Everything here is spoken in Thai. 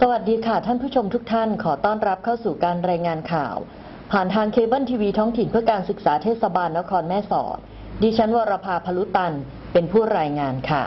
สวัสดีค่ะท่านผู้ชมทุกท่านขอต้อนรับเข้าสู่การรายงานข่าว ผ่านทางเคเบิลทีวีท้องถิ่นเพื่อการศึกษาเทศบาลนครแม่สอด ดิฉันวรภาพลุตัน เป็นผู้รายงานค่ะ